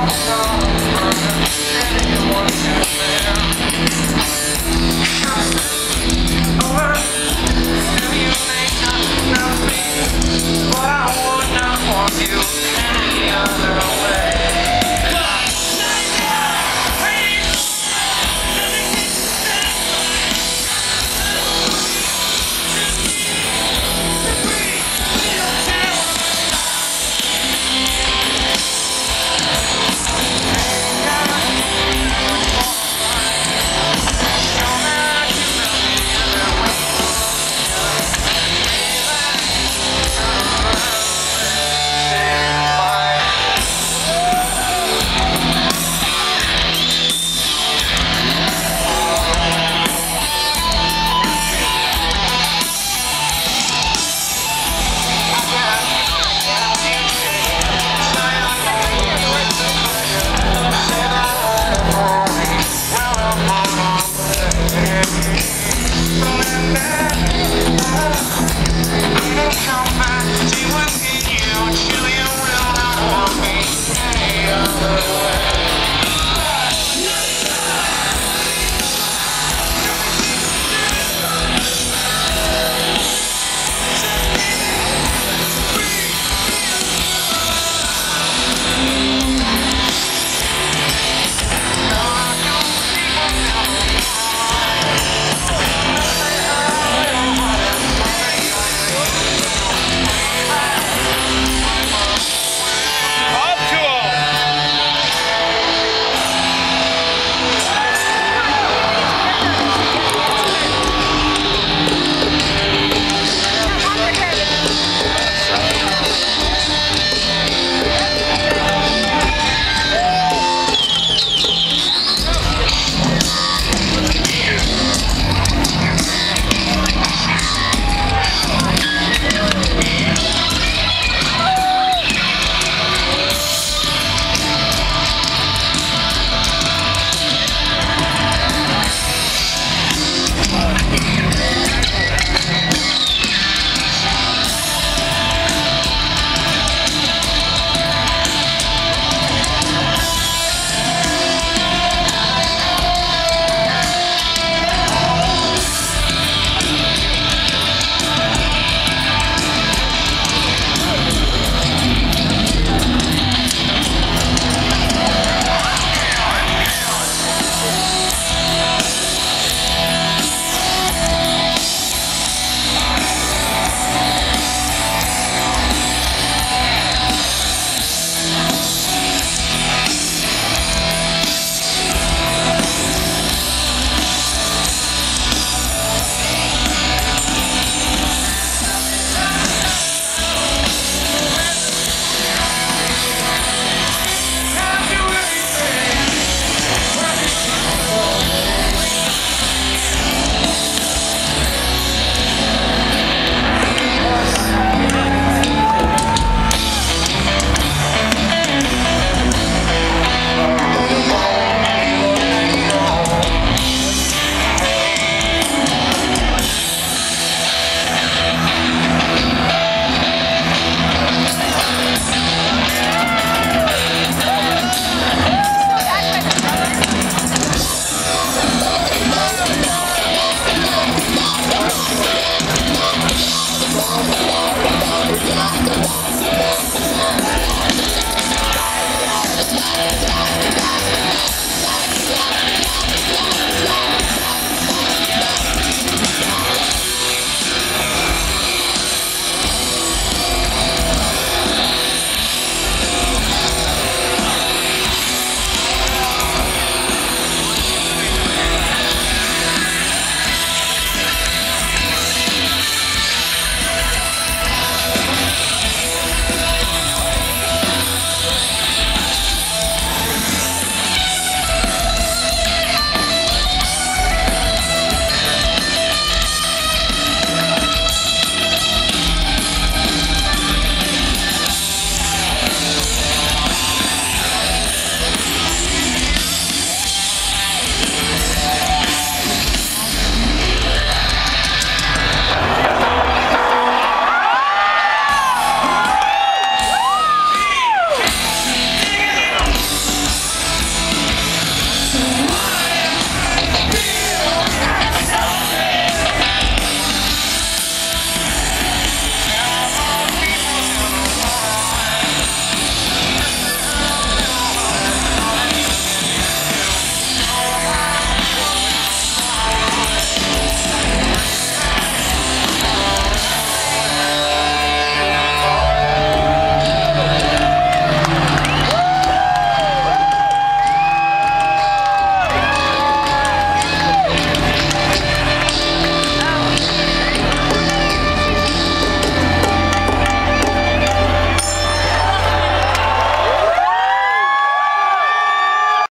I'm not